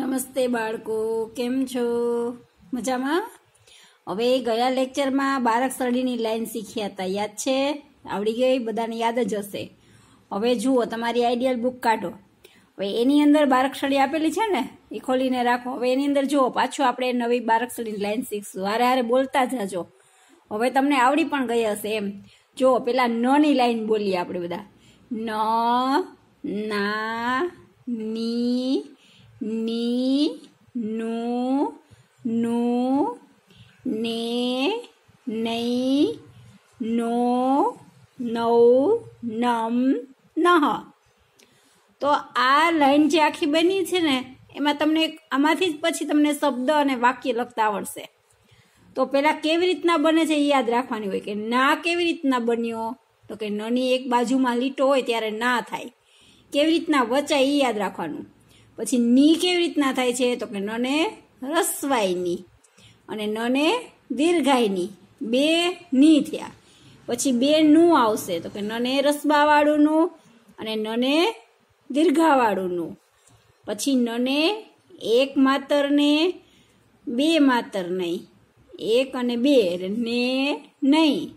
નમસ્તે બાળકો, કેમ છો? મજામાં? હવે ગયા લેક્ચરમાં બારક સળીની લાઈન શીખ્યા હતા, યાદ છે? આવડી ગઈ? બધાને યાદ જ હશે. હવે જુઓ, તમારી આઈડિયલ બુક કાઢો. હવે એની અંદર બારકસળી આપેલી છે ને, એ ખોલીને રાખો. હવે એની અંદર જુઓ, પાછું આપણે નવી બારકસળીની લાઈન શીખશું. હારે હારે બોલતા જાજો. હવે તમને આવડી પણ ગઈ હશે એમ. જુઓ, પેલા ન ની લાઈન બોલીએ આપણે બધા. ન, ના, ની ની નું નું ને નઈ નો નવ નમ નહ તો આ લાઈન જે આખી બની છે ને, એમાં તમને આમાંથી જ પછી તમને શબ્દ અને વાક્ય લખતા આવડશે. તો પેલા કેવી રીતના બને છે એ યાદ રાખવાની હોય કે ના કેવી રીતના બન્યો? તો કે નની એક બાજુમાં લીટો હોય ત્યારે ના થાય. કેવી રીતના વચાય એ યાદ રાખવાનું. પછી ની કેવી રીતના થાય છે? તો કે નને રસવાયની અને નને દીર્ઘાયની. બે ની થયા. પછી બે નું આવશે. તો કે નને રસબાવાળુંનું અને નને દીર્ઘાવાળુંનું. પછી નને એક માતર ને બે માતર નહીં. એક અને બે ને નહીં.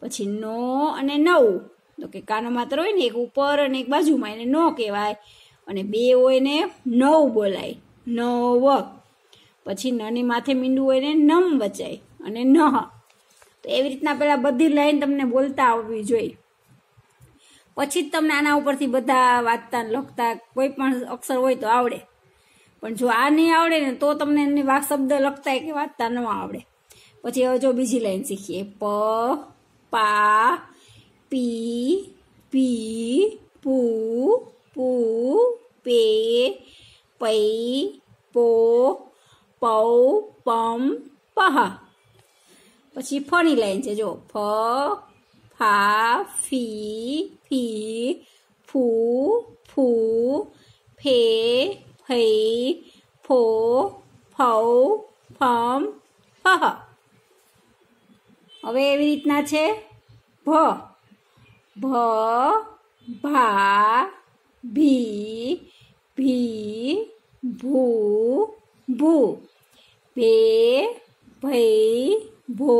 પછી નો અને નવ. તો કે કાનો માત્ર હોય ને, એક ઉપર અને એક બાજુમાં, એને નો કહેવાય. અને બે હોય ને નવ બોલાય. નવ. પછી નની માથે મીંડું હોય ને નમ વચાય અને ન. તો એવી રીતના પહેલાં બધી લાઈન તમને બોલતા આવવી જોઈએ. પછી જ તમને આના ઉપરથી બધા વાંચતા લખતા, કોઈ પણ અક્ષર હોય તો આવડે. પણ જો આ નહીં આવડે ને તો તમને એની વાક શબ્દ લખતા કે વાંચતા ન આવડે. પછી હવે જો બીજી લાઈન શીખીએ. પ, પા, પી પી પે પૈ પો પૌ પમ પહ પછી ફની લાઈન છે, જો, ફ, ફા, ફી ફી, ફૂ ફૂ, ફે ફઈ ફો, ફૌ, ફમ ફહ હવે એવી રીતના છે, ભ, ભા, ભી ભી ભૂ ભૂ. ભે ભઈ, ભો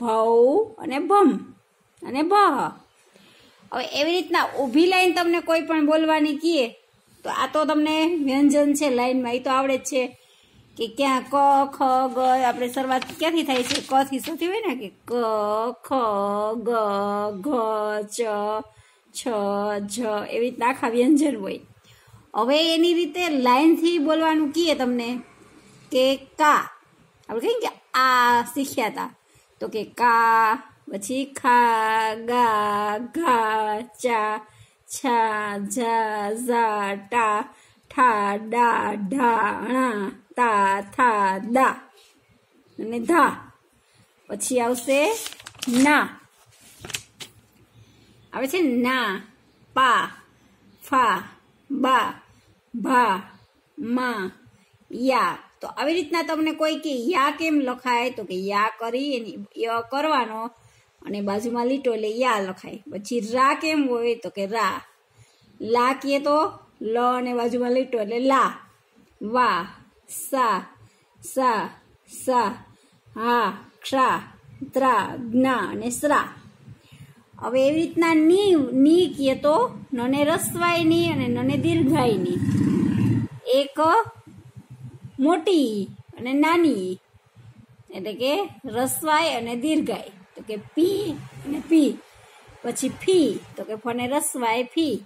ભવ અને ભમ અને ભ. હવે એવી રીતના ઊભી લાઈન તમને કોઈ પણ બોલવાની કીએ તો આ તો તમને વ્યંજન છે લાઈનમાં, એ તો આવડે જ છે. કે ક્યાં ક, ખ, ગ, આપણે શરૂઆત ક્યાંથી થાય છે? ક થી સૌથી હોય ને કે ક, ખ, ગ, ઘ, ચ, છ, જ, એવી રીતના આખા વ્યંજન હોય. હવે એની રીતે લાઈનથી બોલવાનું કીએ તમને કે કા. આપણે કહીએ કે આ શીખ્યા હતા તો કે કા, પછી ખા, ગા, ઘા, ચા, છા, ઝા ઝા, ટા, ઠા, ડા, ઢા, ણા, તા, થા, દા. અને ધા. પછી આવશે ના. આવે છે ના, પા, ફા, બા. ભા, મા, યા. તો આવી રીતના તમને કોઈ કે યા કેમ લખાય? તો કે યા કરી એની કરવાનો અને બાજુમાં લીટો એટલે યા લખાય. પછી રા કેમ હોય? તો કે રા. લા કીએ તો લ અને બાજુમાં લીટો એટલે લા. વા, સા સા સા, હા, ક્ષા ત્રા જ્ઞા અને સ્રા. હવે એવી રીતના ની ની કીએ તો નને રસવાયની અને નને દીર્ઘાયની. એક મોટી અને નાની. એટલે કે રસવાય અને દીર્ઘાય. તો કે પી અને પી. પછી ફી. તો કે ફને રસવાય ફી.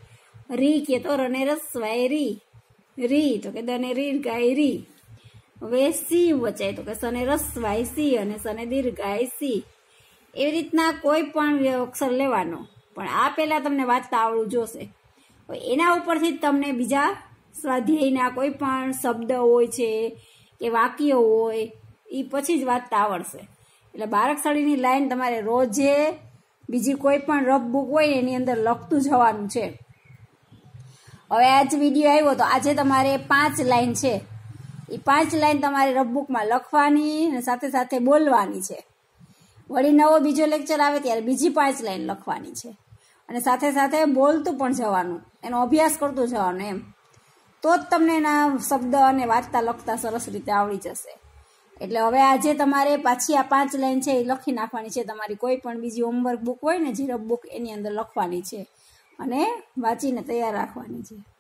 રી કે તો રને રસવાય રી. રી. તો કે દને દીર્ઘાય રી. હવે સી વચાય. તો કે સને રસવાય સી અને સને દીર્ઘાય સી. એવી રીતના કોઈ પણ અક્ષર લેવાનો. પણ આ પહેલા તમને વાંચતા આવડવું જોશે. એના ઉપરથી તમને બીજા સ્વાધ્યાયના કોઈ પણ શબ્દ હોય છે કે વાક્ય હોય એ પછી જ વાંચતા આવડશે. એટલે બારકસળીની લાઈન તમારે રોજે બીજી કોઈ પણ રફ બુક હોય એની અંદર લખતું જવાનું છે. હવે આજ વીડિયો આવ્યો તો આજે તમારે પાંચ લાઈન છે. એ પાંચ લાઈન તમારે રફ બુકમાં લખવાની અને સાથે સાથે બોલવાની છે. વળી નવો બીજો લેક્ચર આવે ત્યારે બીજી પાંચ લાઈન લખવાની છે. અને સાથે સાથે બોલતું પણ જવાનું. એનો અભ્યાસ કરતું જવાનું એમ. તો જ તમને એના શબ્દ અને વાંચતા લખતા સરસ રીતે આવડી જશે. એટલે હવે આજે તમારે પાછી આ પાંચ લાઈન છે એ લખી નાખવાની છે. તમારી કોઈ પણ બીજી હોમવર્ક બુક હોય ને જીરો બુક એની અંદર લખવાની છે. અને વાંચીને તૈયાર રાખવાની છે.